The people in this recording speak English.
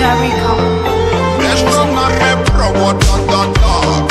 Jericho. Esto me reprobó, ta, ta.